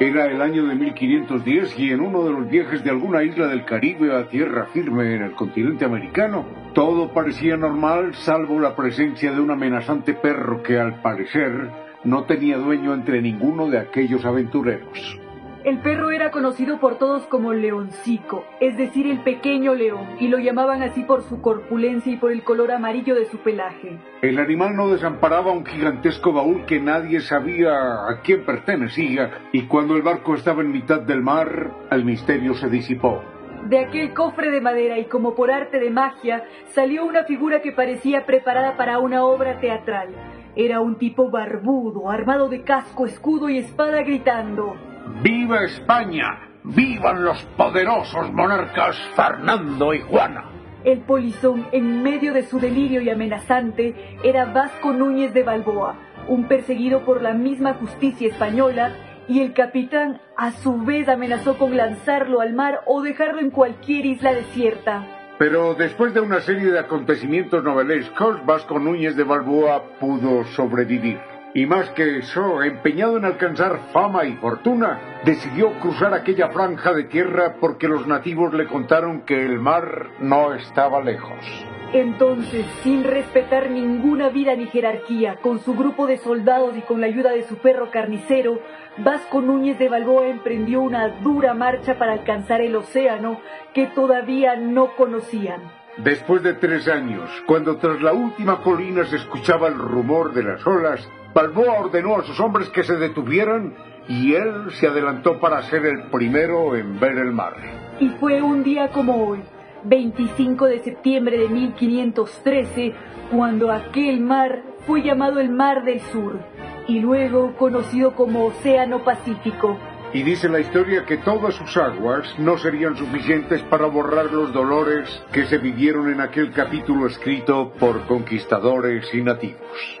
Era el año de 1510 y en uno de los viajes de alguna isla del Caribe a tierra firme en el continente americano, todo parecía normal salvo la presencia de un amenazante perro que al parecer no tenía dueño entre ninguno de aquellos aventureros. El perro era conocido por todos como Leoncico, es decir, el pequeño león, y lo llamaban así por su corpulencia y por el color amarillo de su pelaje. El animal no desamparaba un gigantesco baúl que nadie sabía a quién pertenecía, y cuando el barco estaba en mitad del mar, el misterio se disipó. De aquel cofre de madera y como por arte de magia, salió una figura que parecía preparada para una obra teatral. Era un tipo barbudo, armado de casco, escudo y espada, gritando ¡Viva España! ¡Vivan los poderosos monarcas Fernando y Juana! El polizón, en medio de su delirio y amenazante, era Vasco Núñez de Balboa, un perseguido por la misma justicia española, y el capitán a su vez amenazó con lanzarlo al mar o dejarlo en cualquier isla desierta. Pero después de una serie de acontecimientos novelescos, Vasco Núñez de Balboa pudo sobrevivir. Y más que eso, empeñado en alcanzar fama y fortuna, decidió cruzar aquella franja de tierra porque los nativos le contaron que el mar no estaba lejos. Entonces, sin respetar ninguna vida ni jerarquía, con su grupo de soldados y con la ayuda de su perro carnicero, Vasco Núñez de Balboa emprendió una dura marcha para alcanzar el océano que todavía no conocían. Después de tres años, cuando tras la última colina se escuchaba el rumor de las olas, Balboa ordenó a sus hombres que se detuvieran y él se adelantó para ser el primero en ver el mar. Y fue un día como hoy, 25 de septiembre de 1513, cuando aquel mar fue llamado el Mar del Sur y luego conocido como Océano Pacífico. Y dice la historia que todas sus aguas no serían suficientes para borrar los dolores que se vivieron en aquel capítulo escrito por conquistadores y nativos.